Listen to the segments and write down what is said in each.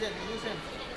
Jim, use him.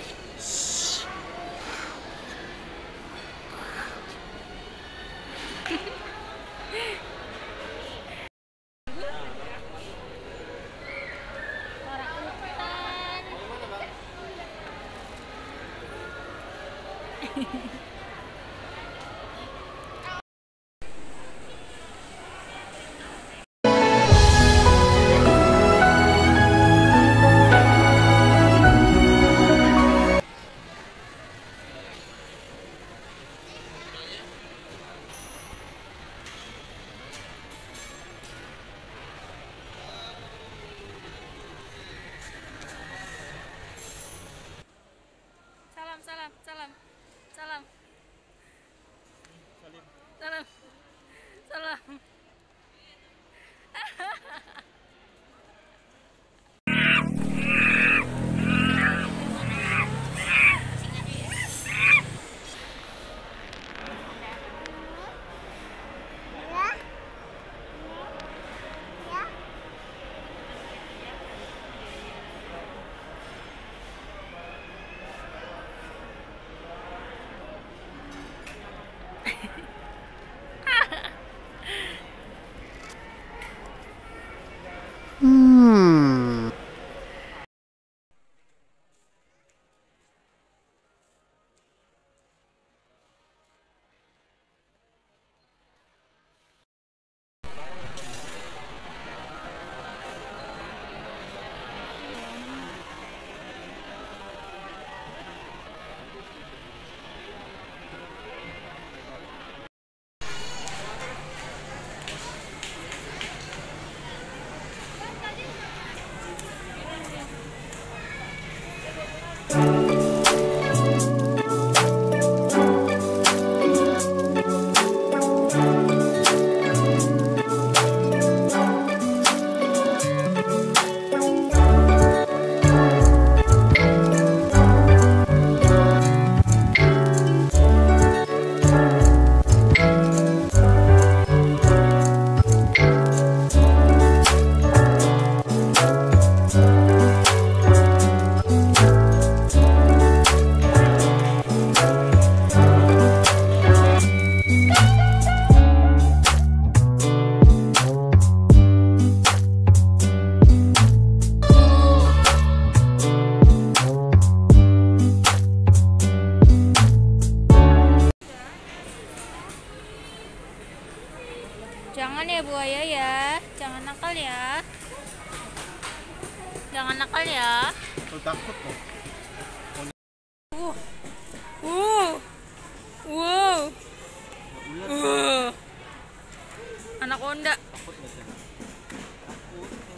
Jangan ya buaya ya, jangan nakal ya. Jangan nakal ya. Lu takut kok. Uh, uh, wow, uh. Anak onda.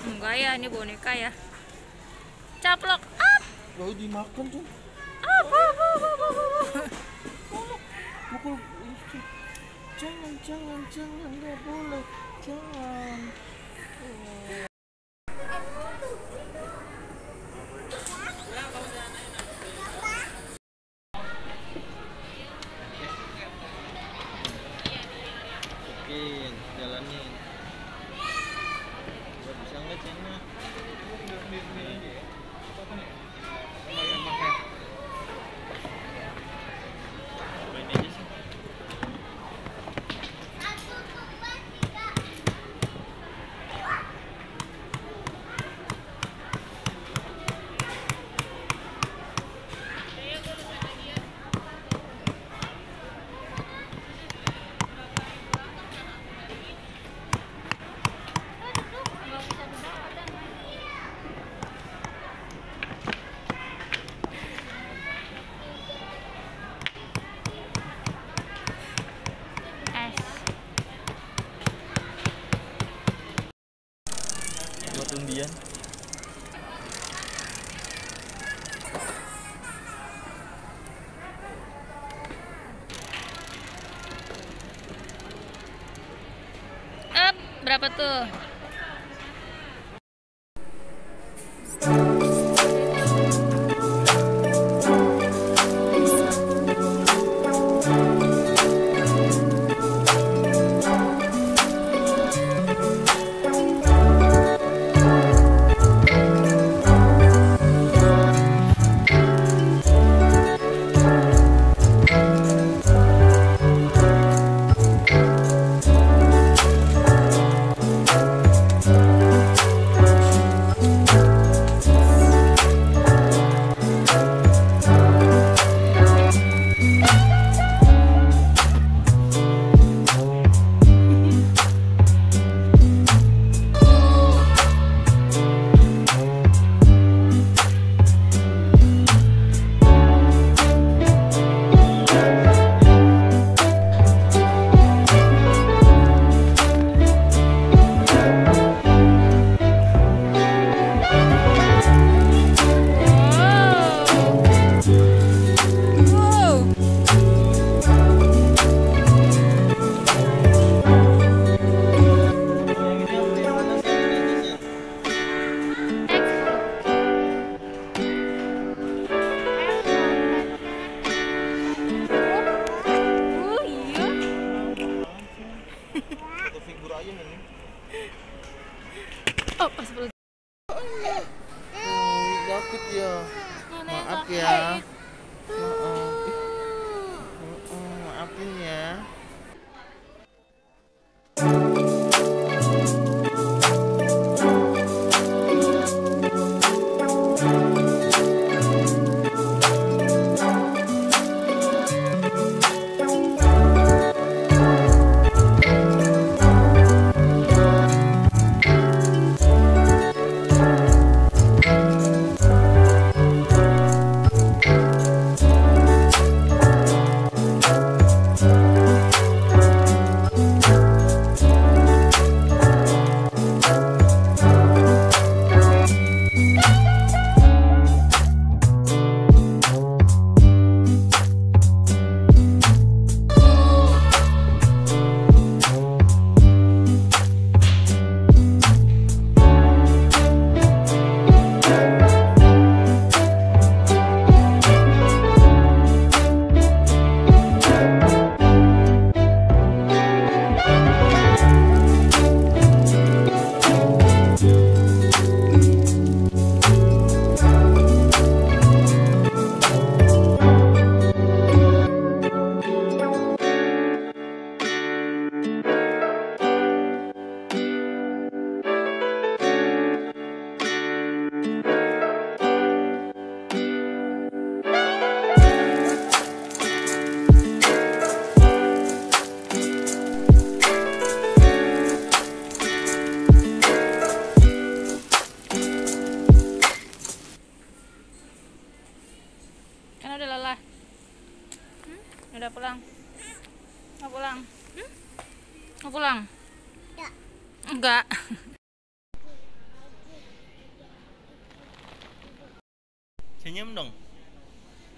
Enggak ya, ini boneka ya. Caplok, up, Gak dimakan tuh. up, up, up, up, up, up. Pukul itu. Jangan, jangan, jangan, nggak boleh. Jangan. Bikin, jalanin. Gak bisa nggak Cina? Berapa tuh? figur aja ini oh pas oh, sakit ya. Maaf ya.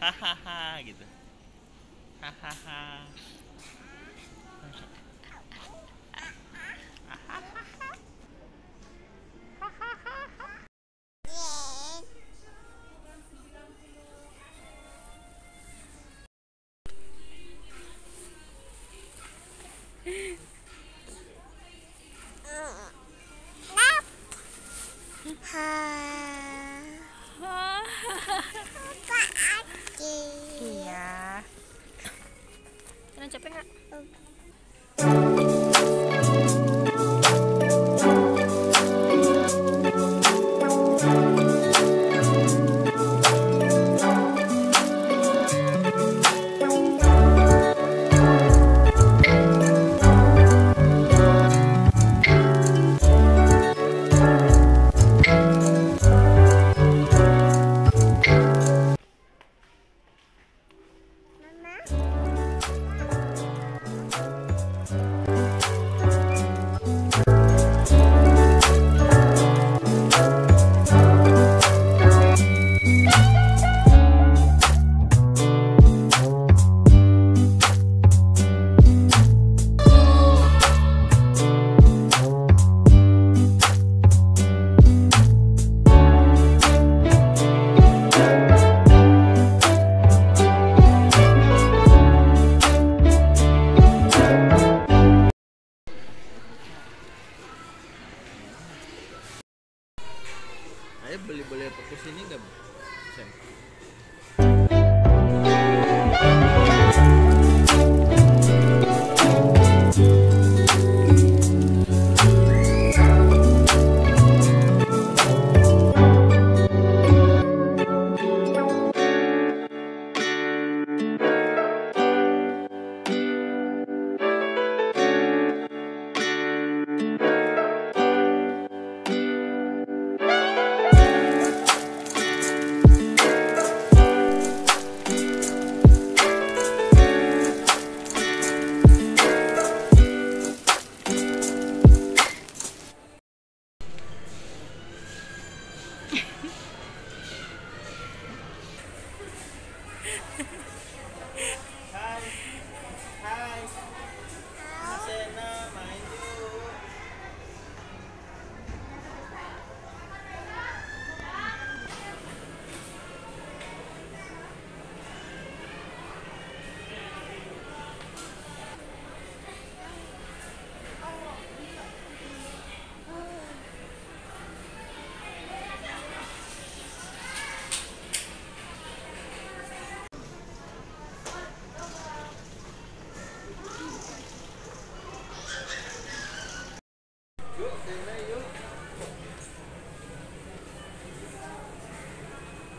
Hahaha gitu. Hahaha.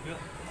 Yeah.